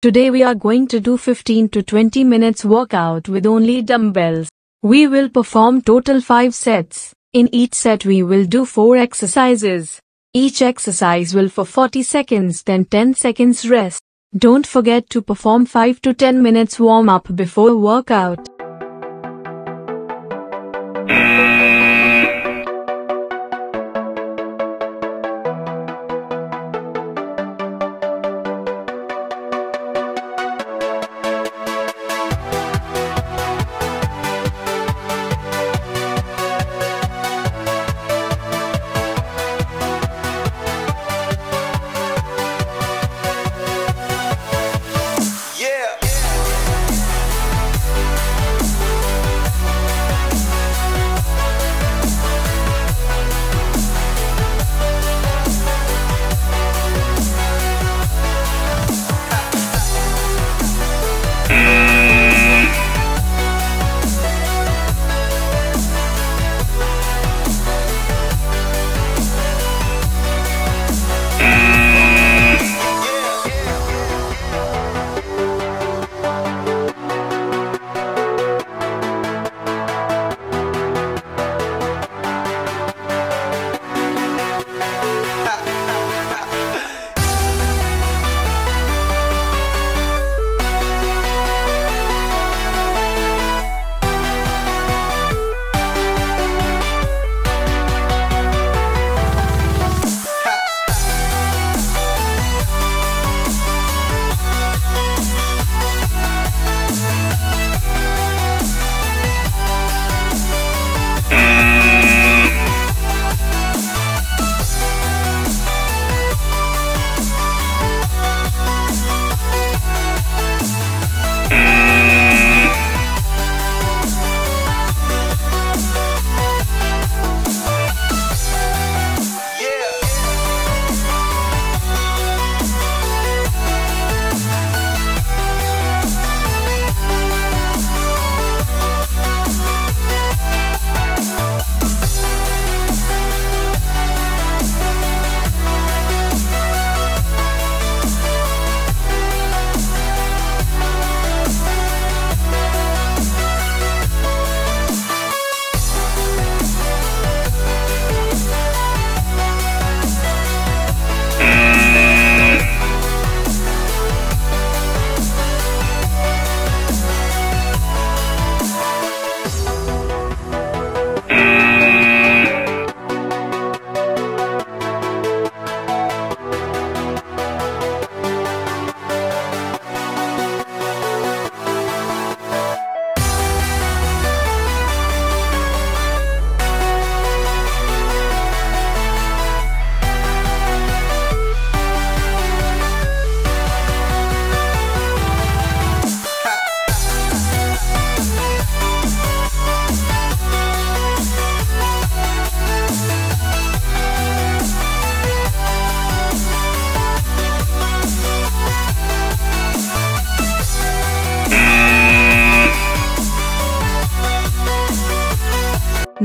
Today we are going to do 15 to 20 minutes workout with only dumbbells. We will perform total 5 sets. In each set we will do 4 exercises. Each exercise will for 40 seconds then 10 seconds rest. Don't forget to perform 5 to 10 minutes warm up before workout.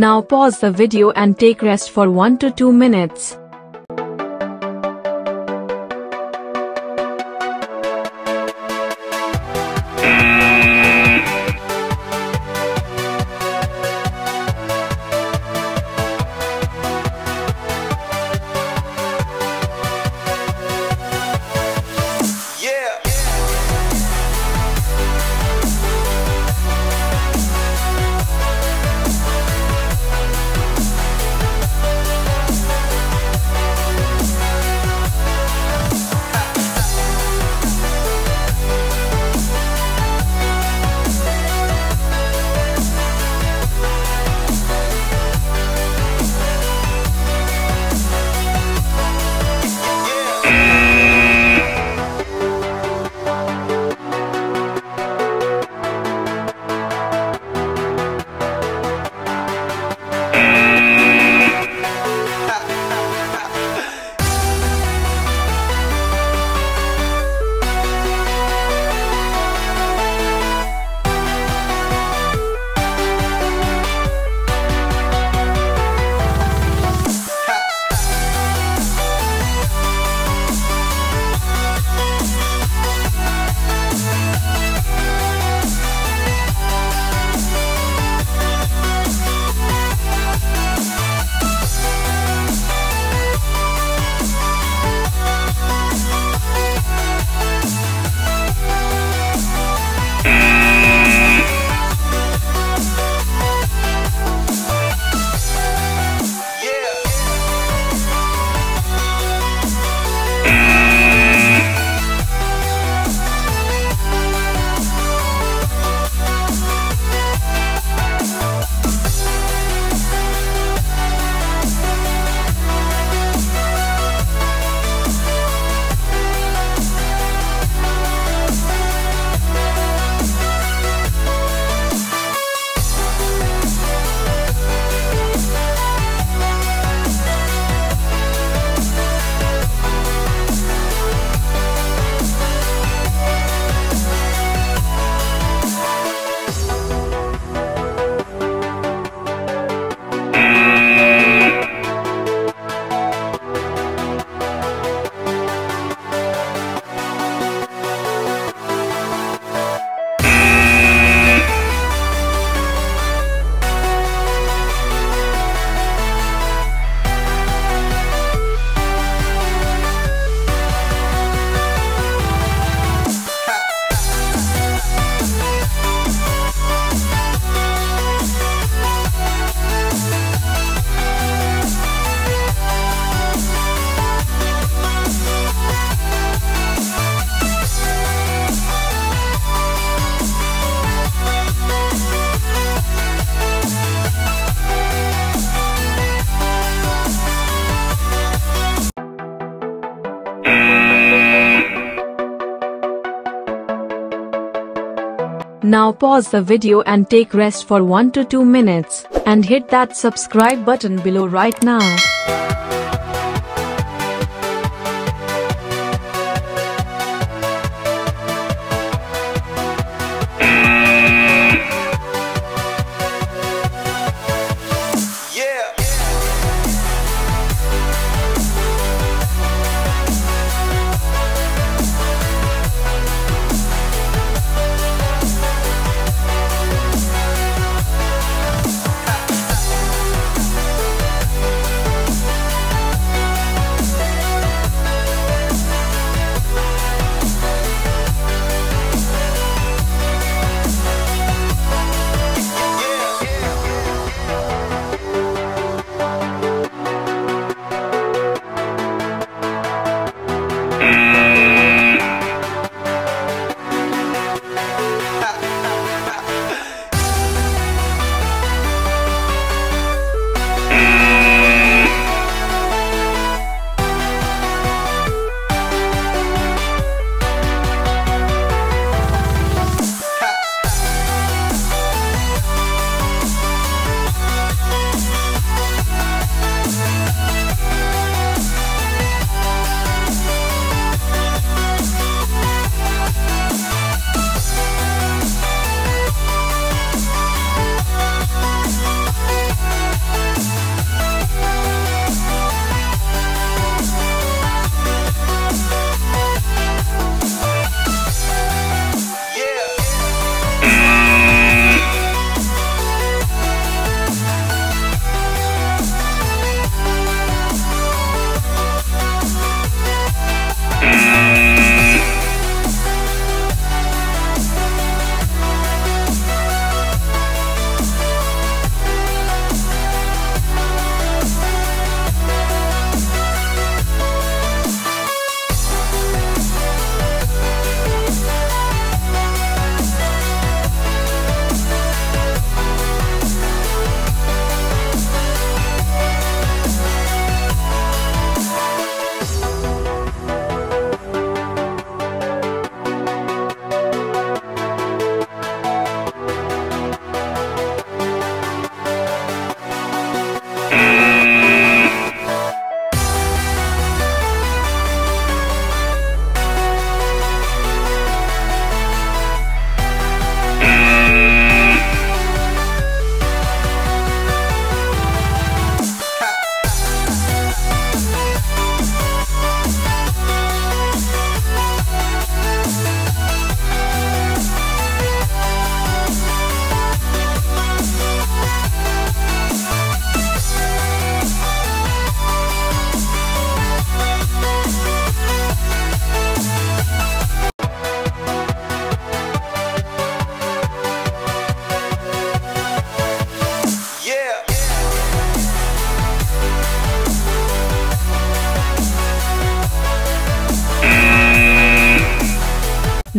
Now pause the video and take rest for 1 to 2 minutes. Now pause the video and take rest for 1 to 2 minutes and hit that subscribe button below right now.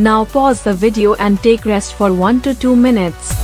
Now pause the video and take rest for 1 to 2 minutes.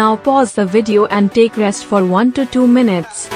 Now pause the video and take rest for 1 to 2 minutes.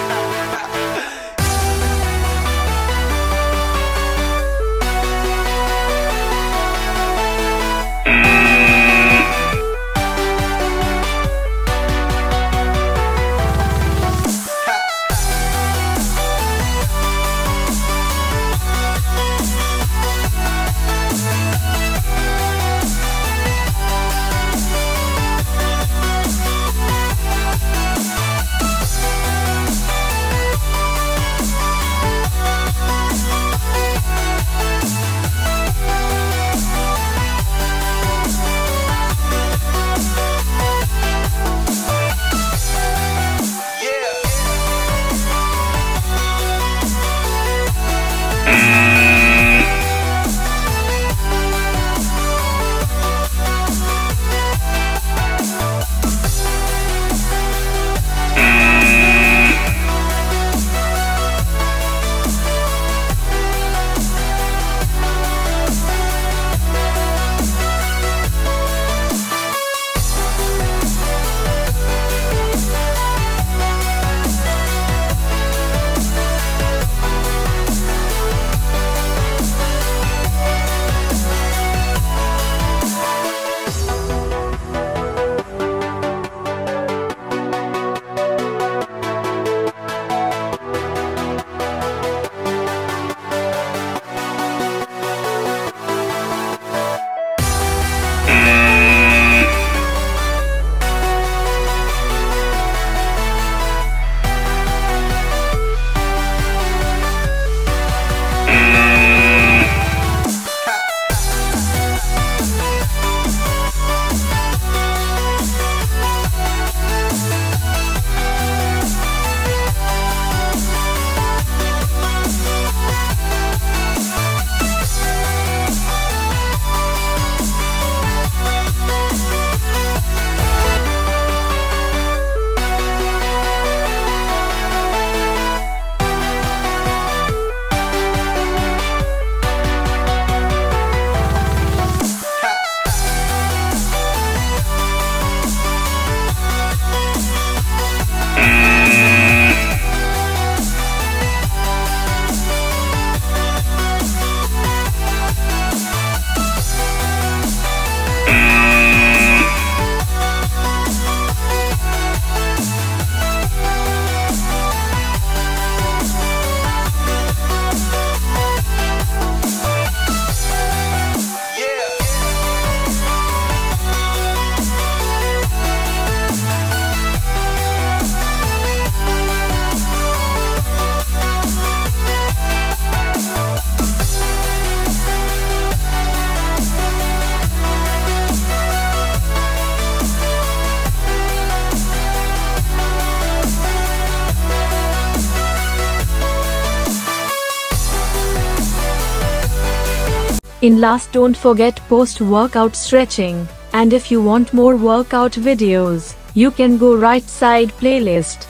In last don't forget post workout stretching. And if you want more workout videos, you can go right side playlist.